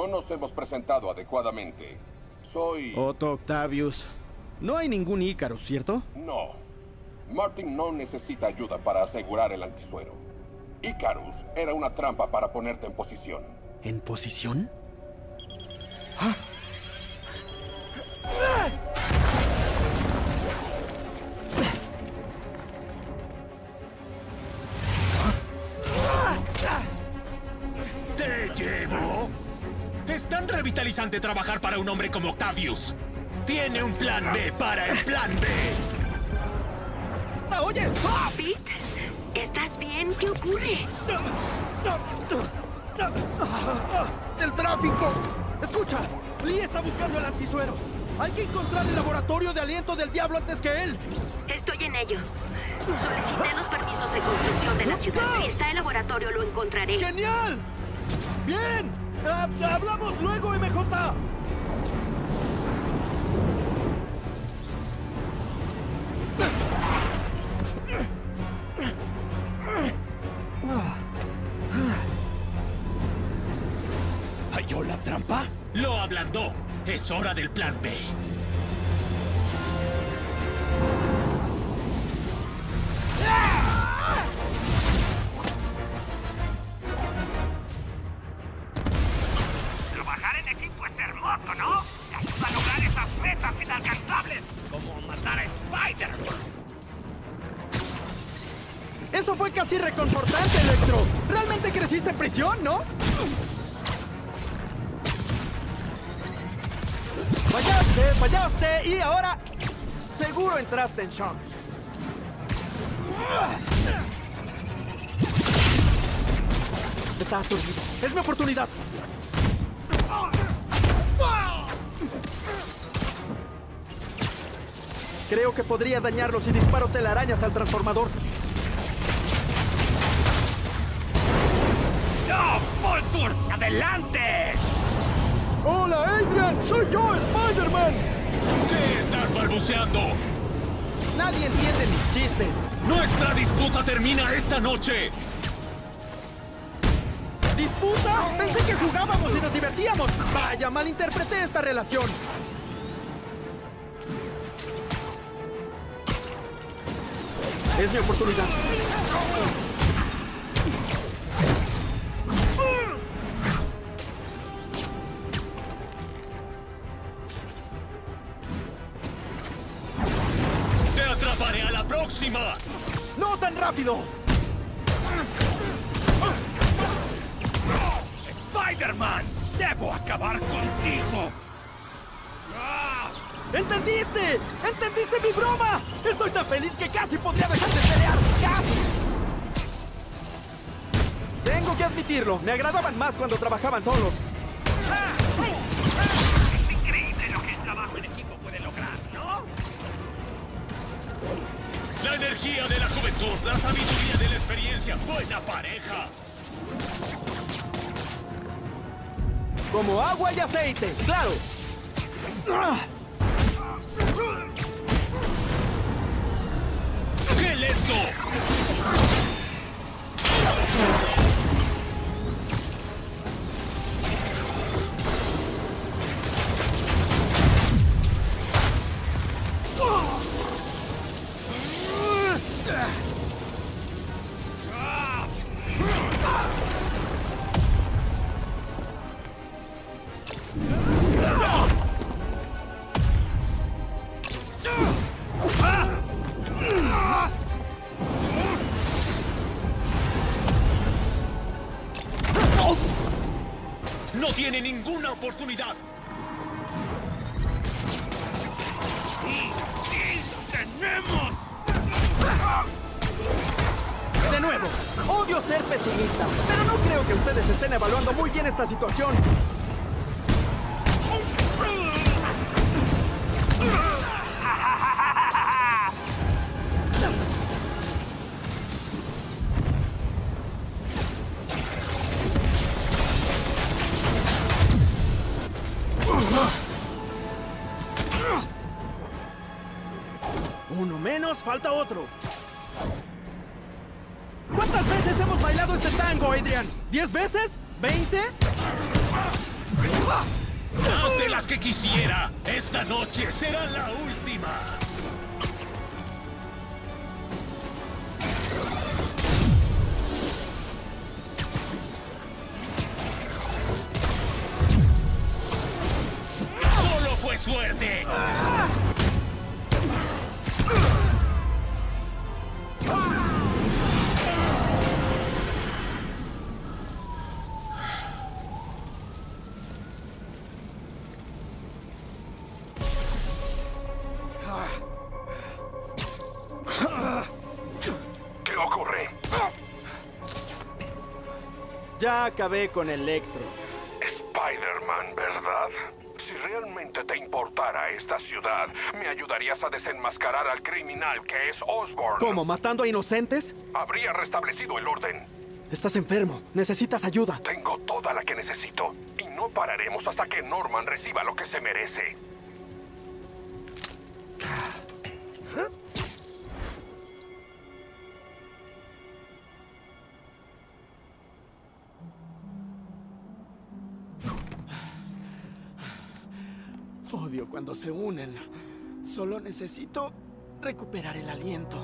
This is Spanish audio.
No nos hemos presentado adecuadamente. Soy... Otto Octavius. No hay ningún Ícaro, ¿cierto? No. Martin no necesita ayuda para asegurar el antisuero. Icarus era una trampa para ponerte en posición. ¿En posición? ¡Te tan revitalizante trabajar para un hombre como Octavius. Tiene un plan B para el plan B. ¡Ah, oye! ¡Ah! Pete, ¿estás bien? ¿Qué ocurre? ¡El tráfico! Escucha, Lee está buscando el antisuero. Hay que encontrar el laboratorio de aliento del diablo antes que él. Estoy en ello. Solicité los permisos de construcción de la ciudad. Si está el laboratorio, lo encontraré. ¡Genial! ¡Bien! Ah, ¡Hablamos luego, MJ! ¿Halló la trampa? Lo ablandó. Es hora del plan B. Trabajar es hermoso, ¿no? Te ayuda a lograr esas metas inalcanzables, como matar a Spider-Man. Eso fue casi reconfortante, Electro. ¿Realmente creciste en prisión, no? Fallaste, fallaste y ahora seguro entraste en shock. Está aturdido. Es mi oportunidad. Creo que podría dañarlo si disparo telarañas al transformador. ¡No, Voltur! ¡Adelante! ¡Hola, Adrian! ¡Soy yo, Spider-Man! ¿Qué estás balbuceando? Nadie entiende mis chistes. ¡Nuestra disputa termina esta noche! ¿Disputa? Pensé que jugábamos y nos divertíamos. Vaya, malinterpreté esta relación. Es mi oportunidad. ¡Te atraparé a la próxima! ¡No tan rápido! ¡Spider-Man! ¡Debo acabar contigo! ¿Entendiste? ¿Entendiste mi broma? Estoy tan feliz que casi podría dejar de pelear. ¡Casi! Tengo que admitirlo. Me agradaban más cuando trabajaban solos. Es increíble lo que el trabajo en equipo puede lograr, ¿no? La energía de la juventud, la sabiduría de la experiencia, buena pareja. Como agua y aceite, claro. ¡No tiene ninguna oportunidad! ¡Sí! ¡Sí! ¡Tenemos! De nuevo, odio ser pesimista, pero no creo que ustedes estén evaluando muy bien esta situación. Uno menos, falta otro. ¿Cuántas veces hemos bailado este tango, Adrian? ¿Diez veces? ¿Veinte? ¡Más de las que quisiera! ¡Esta noche será la última! Ya acabé con Electro. Spider-Man, ¿verdad? Si realmente te importara esta ciudad, me ayudarías a desenmascarar al criminal que es Osborn. ¿Cómo? ¿Matando a inocentes? Habría restablecido el orden. Estás enfermo. Necesitas ayuda. Tengo toda la que necesito. Y no pararemos hasta que Norman reciba lo que se merece. Cuando se unen. Solo necesito recuperar el aliento.